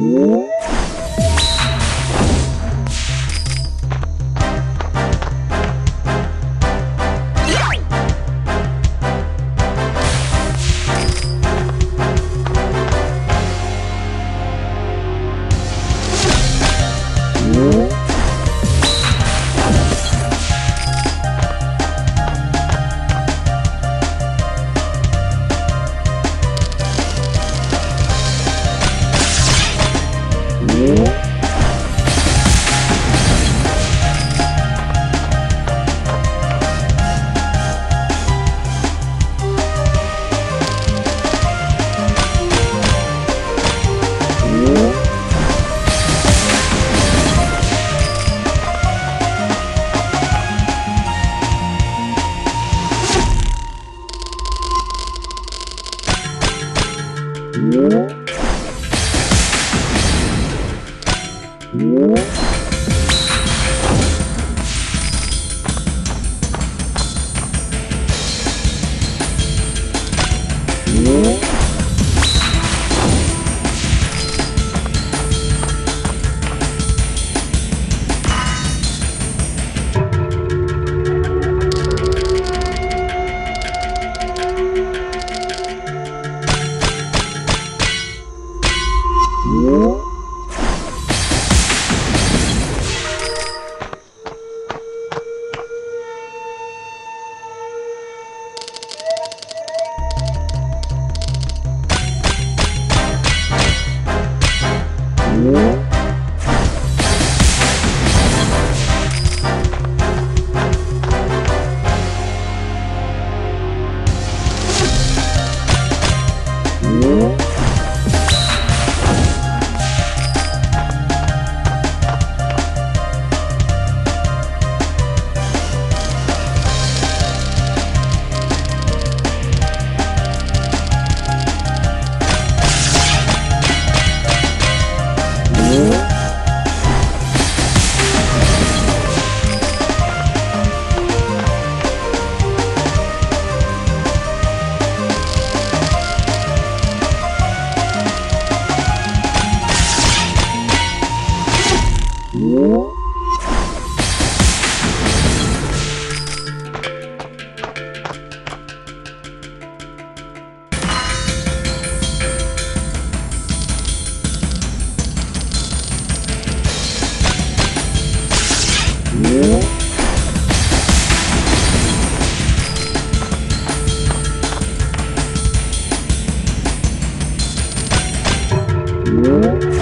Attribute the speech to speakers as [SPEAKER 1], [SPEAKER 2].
[SPEAKER 1] Ooh. Mm -hmm. Música Thank you.